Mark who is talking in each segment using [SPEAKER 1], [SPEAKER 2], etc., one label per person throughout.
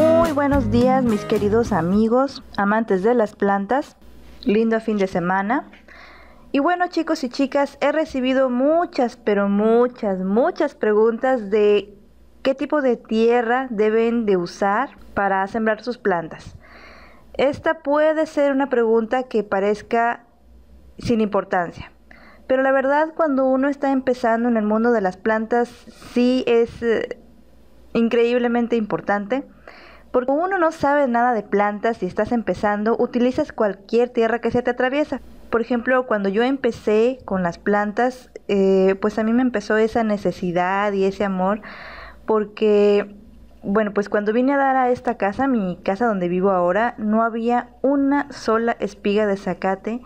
[SPEAKER 1] Muy buenos días mis queridos amigos, amantes de las plantas. Lindo fin de semana. Y bueno chicos y chicas, he recibido muchas, pero muchas, muchas preguntas de qué tipo de tierra deben de usar para sembrar sus plantas. Esta puede ser una pregunta que parezca sin importancia, pero la verdad cuando uno está empezando en el mundo de las plantas sí es eh, increíblemente importante porque uno no sabe nada de plantas y estás empezando, utilizas cualquier tierra que se te atraviesa. Por ejemplo, cuando yo empecé con las plantas, eh, pues a mí me empezó esa necesidad y ese amor, porque, bueno, pues cuando vine a dar a esta casa, mi casa donde vivo ahora, no había una sola espiga de zacate.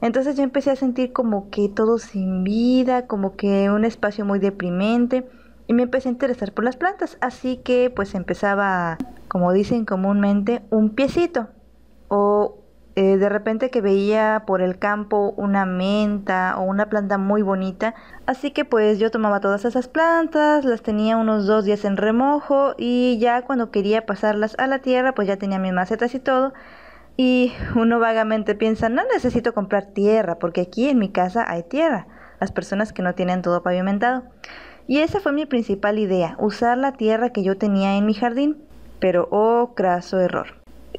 [SPEAKER 1] Entonces yo empecé a sentir como que todo sin vida, como que un espacio muy deprimente y me empecé a interesar por las plantas. Así que pues empezaba como dicen comúnmente, un piecito. O eh, de repente que veía por el campo una menta o una planta muy bonita. Así que pues yo tomaba todas esas plantas, las tenía unos dos días en remojo y ya cuando quería pasarlas a la tierra pues ya tenía mis macetas y todo. Y uno vagamente piensa, no necesito comprar tierra porque aquí en mi casa hay tierra. Las personas que no tienen todo pavimentado. Y esa fue mi principal idea, usar la tierra que yo tenía en mi jardín pero oh craso error.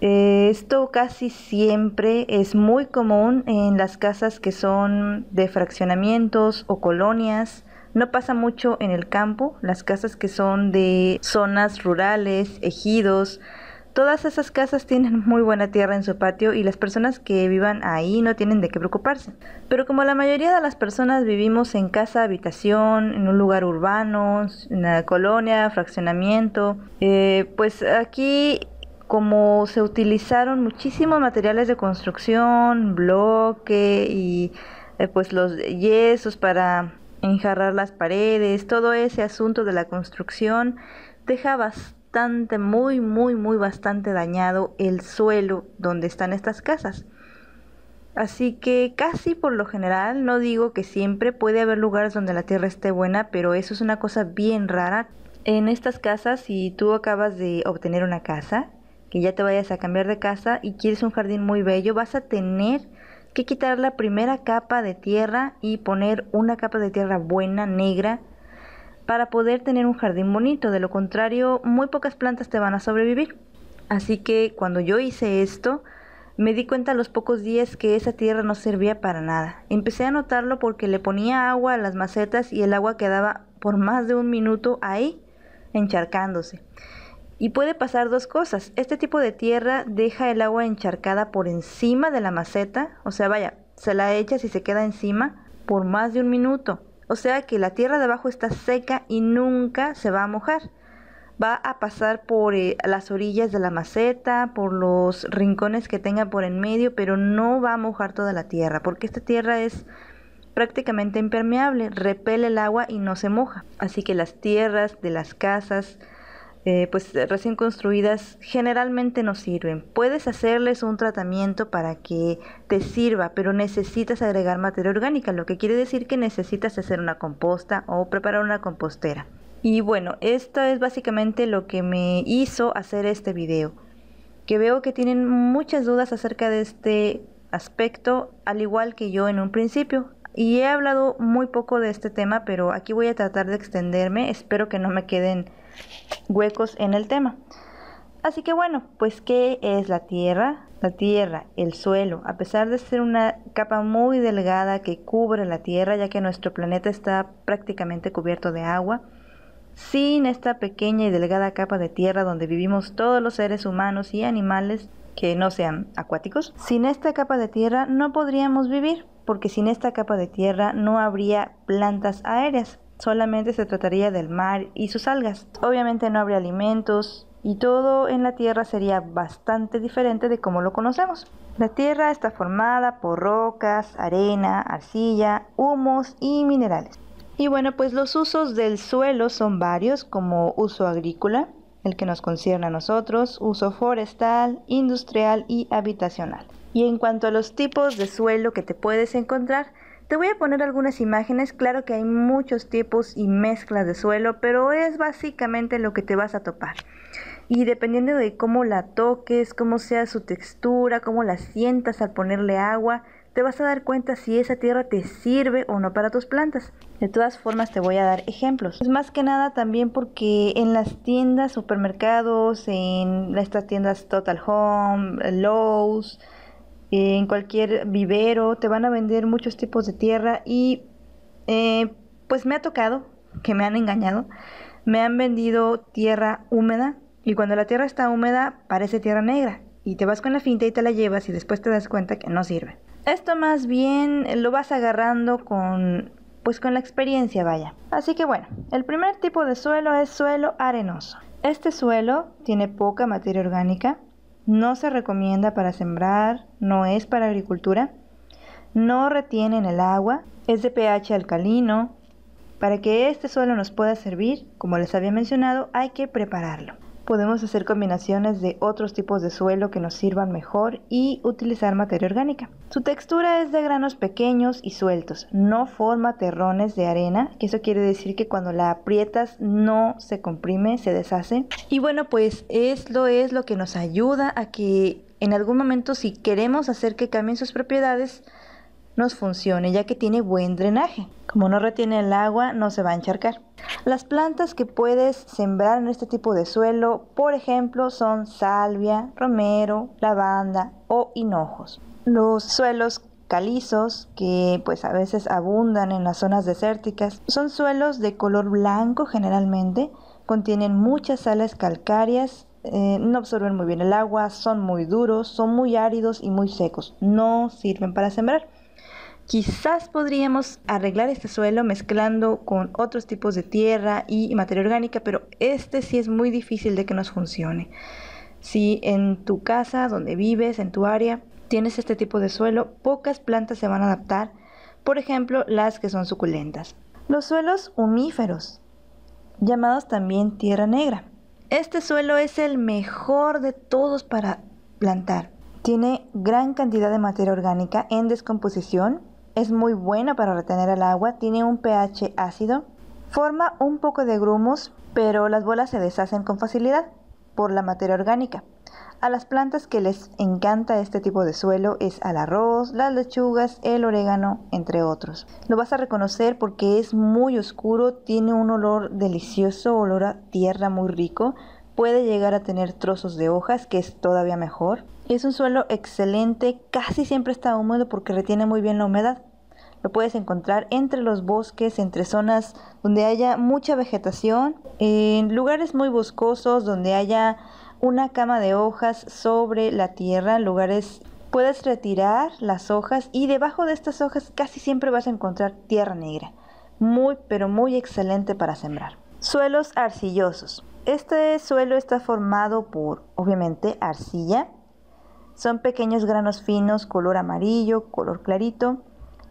[SPEAKER 1] Esto casi siempre es muy común en las casas que son de fraccionamientos o colonias. No pasa mucho en el campo, las casas que son de zonas rurales, ejidos, todas esas casas tienen muy buena tierra en su patio y las personas que vivan ahí no tienen de qué preocuparse. Pero como la mayoría de las personas vivimos en casa, habitación, en un lugar urbano, en una colonia, fraccionamiento, eh, pues aquí como se utilizaron muchísimos materiales de construcción, bloque y eh, pues los yesos para enjarrar las paredes, todo ese asunto de la construcción deja bastante bastante, muy, muy, muy bastante dañado el suelo donde están estas casas. Así que casi por lo general, no digo que siempre, puede haber lugares donde la tierra esté buena, pero eso es una cosa bien rara. En estas casas, si tú acabas de obtener una casa, que ya te vayas a cambiar de casa y quieres un jardín muy bello, vas a tener que quitar la primera capa de tierra y poner una capa de tierra buena, negra, para poder tener un jardín bonito. De lo contrario, muy pocas plantas te van a sobrevivir. Así que cuando yo hice esto, me di cuenta a los pocos días que esa tierra no servía para nada. Empecé a notarlo porque le ponía agua a las macetas y el agua quedaba por más de un minuto ahí, encharcándose. Y puede pasar dos cosas. Este tipo de tierra deja el agua encharcada por encima de la maceta, o sea, vaya, se la echas y se queda encima por más de un minuto. O sea que la tierra de abajo está seca y nunca se va a mojar. Va a pasar por eh, las orillas de la maceta, por los rincones que tenga por en medio, pero no va a mojar toda la tierra, porque esta tierra es prácticamente impermeable, repele el agua y no se moja. Así que las tierras de las casas, eh, pues recién construidas generalmente no sirven. Puedes hacerles un tratamiento para que te sirva, pero necesitas agregar materia orgánica, lo que quiere decir que necesitas hacer una composta o preparar una compostera. Y bueno, esto es básicamente lo que me hizo hacer este video, que veo que tienen muchas dudas acerca de este aspecto, al igual que yo en un principio. Y he hablado muy poco de este tema, pero aquí voy a tratar de extenderme, espero que no me queden huecos en el tema. Así que bueno, pues ¿qué es la Tierra? La Tierra, el suelo, a pesar de ser una capa muy delgada que cubre la Tierra, ya que nuestro planeta está prácticamente cubierto de agua, sin esta pequeña y delgada capa de tierra donde vivimos todos los seres humanos y animales que no sean acuáticos, sin esta capa de tierra no podríamos vivir, porque sin esta capa de tierra no habría plantas aéreas solamente se trataría del mar y sus algas. Obviamente no habría alimentos y todo en la Tierra sería bastante diferente de como lo conocemos. La Tierra está formada por rocas, arena, arcilla, humos y minerales. Y bueno, pues los usos del suelo son varios, como uso agrícola, el que nos concierne a nosotros, uso forestal, industrial y habitacional. Y en cuanto a los tipos de suelo que te puedes encontrar, Te voy a poner algunas imágenes, claro que hay muchos tipos y mezclas de suelo, pero es básicamente lo que te vas a topar. Y dependiendo de cómo la toques, cómo sea su textura, cómo la sientas al ponerle agua, te vas a dar cuenta si esa tierra te sirve o no para tus plantas. De todas formas te voy a dar ejemplos. Es más que nada también porque en las tiendas, supermercados, en estas tiendas Total Home, Lowe's, en cualquier vivero, te van a vender muchos tipos de tierra y eh, pues me ha tocado que me han engañado. Me han vendido tierra húmeda y cuando la tierra está húmeda parece tierra negra y te vas con la finta y te la llevas y después te das cuenta que no sirve. Esto más bien lo vas agarrando con pues con la experiencia, vaya. Así que bueno, el primer tipo de suelo es suelo arenoso. Este suelo tiene poca materia orgánica, no se recomienda para sembrar, no es para agricultura, no retiene en el agua, es de pH alcalino. Para que este suelo nos pueda servir, como les había mencionado, hay que prepararlo. Podemos hacer combinaciones de otros tipos de suelo que nos sirvan mejor y utilizar materia orgánica. Su textura es de granos pequeños y sueltos, no forma terrones de arena, que eso quiere decir que cuando la aprietas no se comprime, se deshace. Y bueno, pues esto es lo que nos ayuda a que en algún momento si queremos hacer que cambien sus propiedades, nos funcione, ya que tiene buen drenaje. Como no retiene el agua, no se va a encharcar. Las plantas que puedes sembrar en este tipo de suelo, por ejemplo, son salvia, romero, lavanda o hinojos. Los suelos calizos que pues a veces abundan en las zonas desérticas son suelos de color blanco generalmente, contienen muchas sales calcáreas eh, no absorben muy bien el agua, son muy duros, son muy áridos y muy secos. No sirven para sembrar. Quizás podríamos arreglar este suelo mezclando con otros tipos de tierra y materia orgánica, pero este sí es muy difícil de que nos funcione. Si en tu casa, donde vives, en tu área, tienes este tipo de suelo, pocas plantas se van a adaptar, por ejemplo, las que son suculentas. Los suelos humíferos, llamados también tierra negra. Este suelo es el mejor de todos para plantar. Tiene gran cantidad de materia orgánica en descomposición es muy buena para retener el agua, tiene un pH ácido, forma un poco de grumos, pero las bolas se deshacen con facilidad por la materia orgánica. A las plantas que les encanta este tipo de suelo es al arroz, las lechugas, el orégano, entre otros. Lo vas a reconocer porque es muy oscuro, tiene un olor delicioso, olor a tierra muy rico, puede llegar a tener trozos de hojas, que es todavía mejor. Es un suelo excelente, casi siempre está húmedo porque retiene muy bien la humedad. Lo puedes encontrar entre los bosques, entre zonas donde haya mucha vegetación, en lugares muy boscosos donde haya una cama de hojas sobre la tierra, lugares puedes retirar las hojas y debajo de estas hojas casi siempre vas a encontrar tierra negra. Muy pero muy excelente para sembrar. Suelos arcillosos. Este suelo está formado por obviamente arcilla, son pequeños granos finos, color amarillo, color clarito.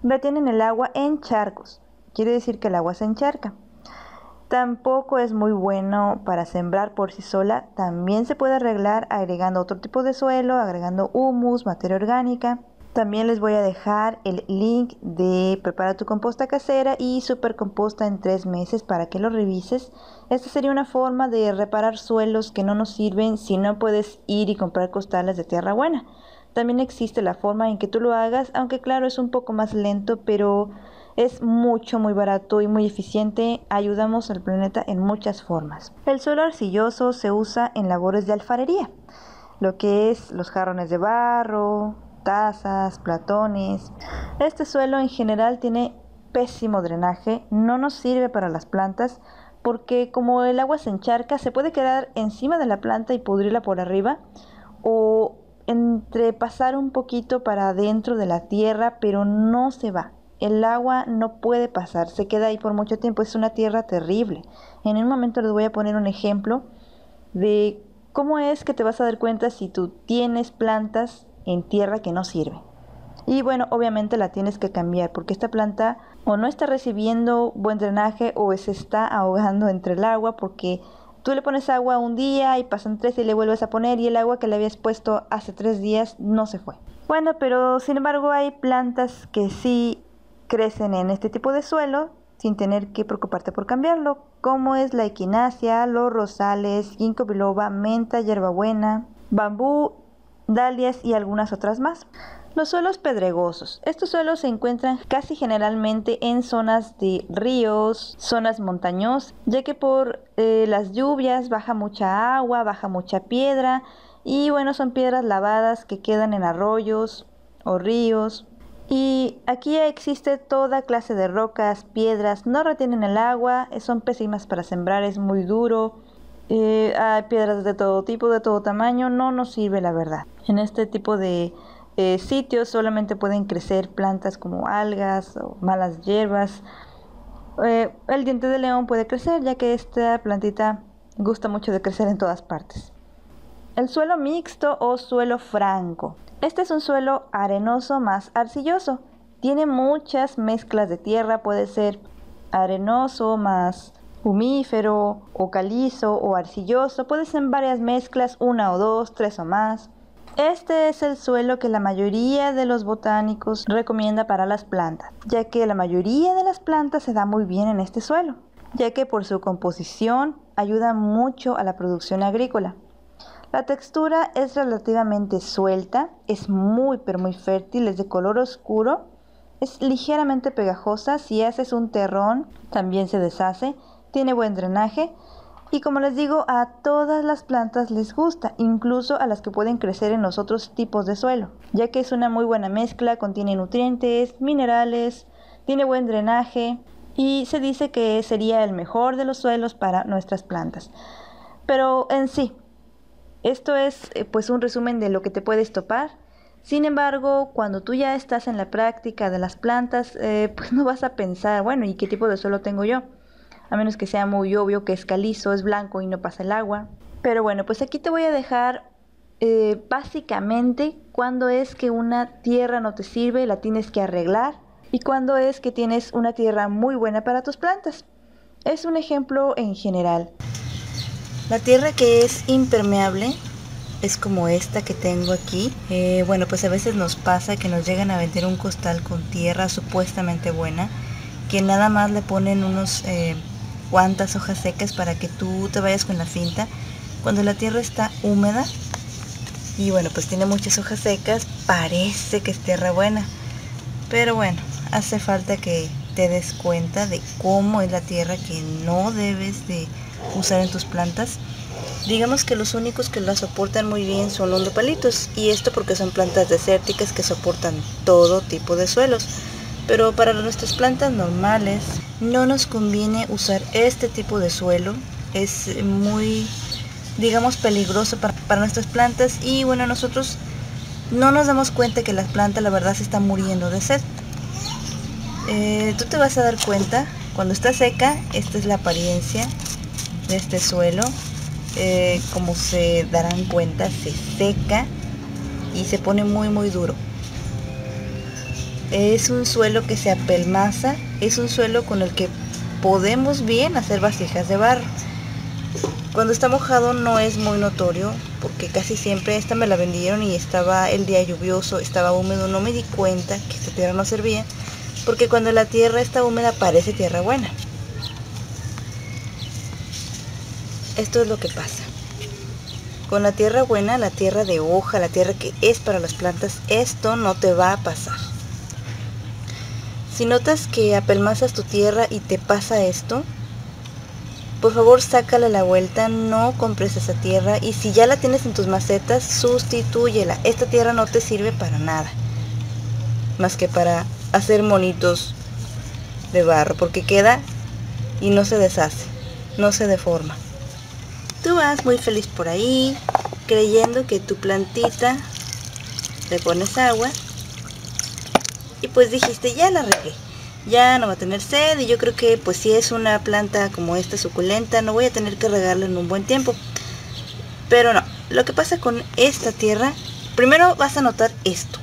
[SPEAKER 1] Retienen el agua en charcos. Quiere decir que el agua se encharca. Tampoco es muy bueno para sembrar por sí sola. También se puede arreglar agregando otro tipo de suelo, agregando humus, materia orgánica. También les voy a dejar el link de Prepara tu composta casera y Super Composta en tres meses para que lo revises. Esta sería una forma de reparar suelos que no nos sirven si no puedes ir y comprar costales de tierra buena. También existe la forma en que tú lo hagas, aunque claro es un poco más lento, pero es mucho, muy barato y muy eficiente. Ayudamos al planeta en muchas formas. El suelo arcilloso se usa en labores de alfarería, lo que es los jarrones de barro, tazas, platones. Este suelo en general tiene pésimo drenaje, no nos sirve para las plantas porque como el agua se encharca se puede quedar encima de la planta y pudrirla por arriba o entre pasar un poquito para adentro de la tierra pero no se va. El agua no puede pasar, se queda ahí por mucho tiempo, es una tierra terrible. En un momento les voy a poner un ejemplo de cómo es que te vas a dar cuenta si tú tienes plantas en tierra que no sirve. Y bueno, obviamente la tienes que cambiar porque esta planta o no está recibiendo buen drenaje o se está ahogando entre el agua porque tú le pones agua un día y pasan tres y le vuelves a poner y el agua que le habías puesto hace tres días no se fue. Bueno, pero sin embargo hay plantas que sí crecen en este tipo de suelo sin tener que preocuparte por cambiarlo, como es la equinacia, los rosales, ginkgo biloba, menta, hierbabuena, bambú, dalias y algunas otras más. Los suelos pedregosos. Estos suelos se encuentran casi generalmente en zonas de ríos, zonas montañosas, ya que por eh, las lluvias baja mucha agua, baja mucha piedra y bueno, son piedras lavadas que quedan en arroyos o ríos. Y aquí existe toda clase de rocas, piedras, no retienen el agua, son pésimas para sembrar, es muy duro. Hay piedras de todo tipo, de todo tamaño, no nos sirve la verdad. En este tipo de eh, sitios solamente pueden crecer plantas como algas o malas hierbas. Eh, el diente de león puede crecer ya que esta plantita gusta mucho de crecer en todas partes. El suelo mixto o suelo franco. Este es un suelo arenoso más arcilloso. Tiene muchas mezclas de tierra, puede ser arenoso más humífero o calizo o arcilloso, puede ser varias mezclas, una o dos, tres o más. Este es el suelo que la mayoría de los botánicos recomienda para las plantas, ya que la mayoría de las plantas se da muy bien en este suelo, ya que por su composición ayuda mucho a la producción agrícola. La textura es relativamente suelta, es muy pero muy fértil, es de color oscuro, es ligeramente pegajosa, si haces un terrón también se deshace, tiene buen drenaje y como les digo, a todas las plantas les gusta, incluso a las que pueden crecer en los otros tipos de suelo, ya que es una muy buena mezcla, contiene nutrientes, minerales, tiene buen drenaje y se dice que sería el mejor de los suelos para nuestras plantas. Pero en sí, esto es eh, pues un resumen de lo que te puedes topar. Sin embargo, cuando tú ya estás en la práctica de las plantas, eh, pues no vas a pensar, bueno, ¿y qué tipo de suelo tengo yo? A menos que sea muy obvio que es calizo, es blanco y no pasa el agua. Pero bueno, pues aquí te voy a dejar eh, básicamente cuándo es que una tierra no te sirve, la tienes que arreglar, y cuándo es que tienes una tierra muy buena para tus plantas. Es un ejemplo en general. La tierra que es impermeable es como esta que tengo aquí. Eh, bueno, pues a veces nos pasa que nos llegan a vender un costal con tierra supuestamente buena, que nada más le ponen unos eh, cuantas hojas secas para que tú te vayas con la cinta. Cuando la tierra está húmeda y bueno, pues tiene muchas hojas secas, parece que es tierra buena. Pero bueno, hace falta que te des cuenta de cómo es la tierra que no debes de usar en tus plantas. Digamos que los únicos que la soportan muy bien son los nopalitos y esto porque son plantas desérticas que soportan todo tipo de suelos pero para nuestras plantas normales no nos conviene usar este tipo de suelo. Es muy digamos peligroso para, nuestras plantas y bueno nosotros no nos damos cuenta que las plantas la verdad se están muriendo de sed. Eh, tú te vas a dar cuenta cuando está seca esta es la apariencia de este suelo. Eh, como se darán cuenta se seca y se pone muy muy duro es un suelo que se apelmaza, es un suelo con el que podemos bien hacer vasijas de barro. Cuando está mojado no es muy notorio, porque casi siempre esta me la vendieron y estaba el día lluvioso, estaba húmedo, no me di cuenta que esta tierra no servía, porque cuando la tierra está húmeda parece tierra buena. Esto es lo que pasa. Con la tierra buena, la tierra de hoja, la tierra que es para las plantas, esto no te va a pasar. Si notas que apelmazas tu tierra y te pasa esto, por favor sácala la vuelta, no compres esa tierra y si ya la tienes en tus macetas, sustitúyela. Esta tierra no te sirve para nada, más que para hacer monitos de barro, porque queda y no se deshace, no se deforma. Tú vas muy feliz por ahí, creyendo que tu plantita le pones agua y pues dijiste, ya la regué, ya no va a tener sed y yo creo que pues si es una planta como esta suculenta no voy a tener que regarla en un buen tiempo. Pero no, lo que pasa con esta tierra, primero vas a notar esto.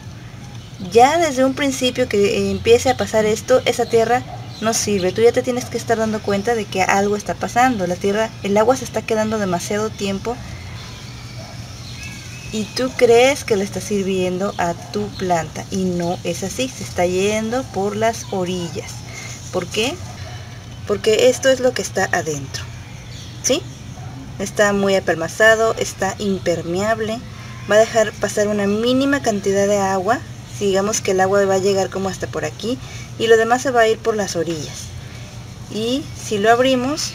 [SPEAKER 1] Ya desde un principio que empiece a pasar esto, esa tierra no sirve. Tú ya te tienes que estar dando cuenta de que algo está pasando. La tierra, el agua se está quedando demasiado tiempo y tú crees que le está sirviendo a tu planta y no es así, se está yendo por las orillas. ¿Por qué? Porque esto es lo que está adentro. ¿Sí? Está muy apelmazado, está impermeable, va a dejar pasar una mínima cantidad de agua, digamos que el agua va a llegar como hasta por aquí y lo demás se va a ir por las orillas. Y si lo abrimos,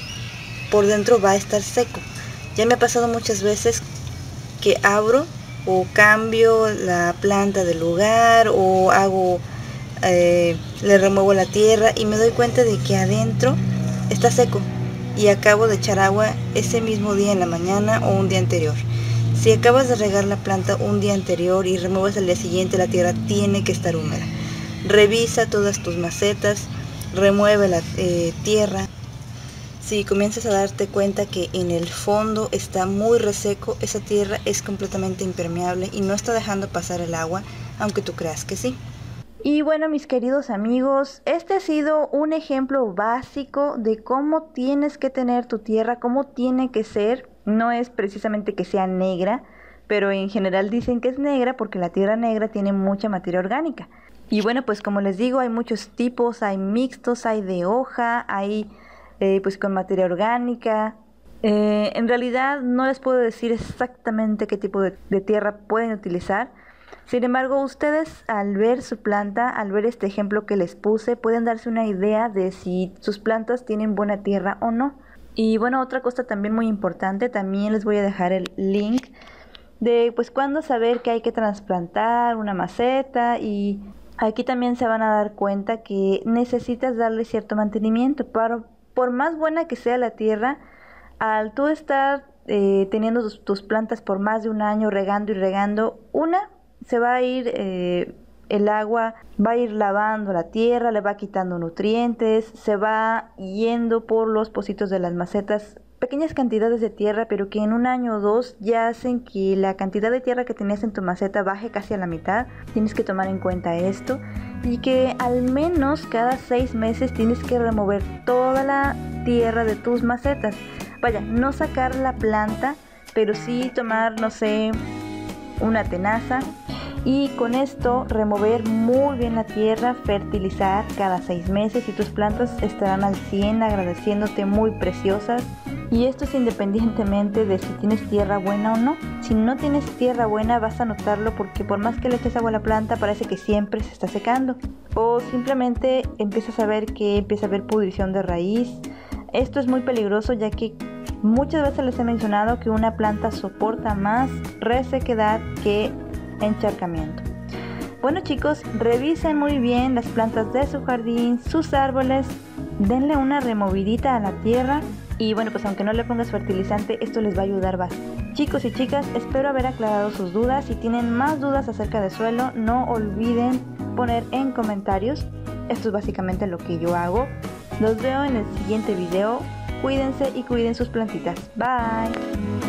[SPEAKER 1] por dentro va a estar seco. Ya me ha pasado muchas veces que abro o cambio la planta del lugar o hago, eh, le remuevo la tierra y me doy cuenta de que adentro está seco y acabo de echar agua ese mismo día en la mañana o un día anterior. Si acabas de regar la planta un día anterior y remueves al día siguiente, la tierra tiene que estar húmeda. Revisa todas tus macetas, remueve la eh, tierra, si comienzas a darte cuenta que en el fondo está muy reseco, esa tierra es completamente impermeable y no está dejando pasar el agua, aunque tú creas que sí. Y bueno, mis queridos amigos, este ha sido un ejemplo básico de cómo tienes que tener tu tierra, cómo tiene que ser. No es precisamente que sea negra, pero en general dicen que es negra porque la tierra negra tiene mucha materia orgánica. Y bueno, pues como les digo, hay muchos tipos, hay mixtos, hay de hoja, hay eh, pues con materia orgánica. Eh, en realidad no les puedo decir exactamente qué tipo de, tierra pueden utilizar. Sin embargo, ustedes al ver su planta, al ver este ejemplo que les puse, pueden darse una idea de si sus plantas tienen buena tierra o no. Y bueno, otra cosa también muy importante, también les voy a dejar el link de pues cuándo saber que hay que trasplantar una maceta y aquí también se van a dar cuenta que necesitas darle cierto mantenimiento para, por más buena que sea la tierra, al tú estar eh, teniendo tus, plantas por más de un año regando y regando, una, se va a ir eh, el agua, va a ir lavando la tierra, le va quitando nutrientes, se va yendo por los pocitos de las macetas pequeñas cantidades de tierra, pero que en un año o dos ya hacen que la cantidad de tierra que tenías en tu maceta baje casi a la mitad. Tienes que tomar en cuenta esto y que al menos cada seis meses tienes que remover toda la tierra de tus macetas. Vaya, no sacar la planta, pero sí tomar, no sé, una tenaza y con esto remover muy bien la tierra, fertilizar cada seis meses y tus plantas estarán al 100 agradeciéndote muy preciosas. Y esto es independientemente de si tienes tierra buena o no. Si no tienes tierra buena vas a notarlo porque por más que le eches agua a la planta parece que siempre se está secando. O simplemente empiezas a ver que empieza a haber pudrición de raíz. Esto es muy peligroso ya que muchas veces les he mencionado que una planta soporta más resequedad que encharcamiento. Bueno chicos, revisen muy bien las plantas de su jardín, sus árboles, denle una removidita a la tierra y bueno, pues aunque no le pongas fertilizante, esto les va a ayudar bastante. Chicos y chicas, espero haber aclarado sus dudas. Si tienen más dudas acerca de suelo, no olviden poner en comentarios. Esto es básicamente lo que yo hago. Los veo en el siguiente video. Cuídense y cuiden sus plantitas. Bye.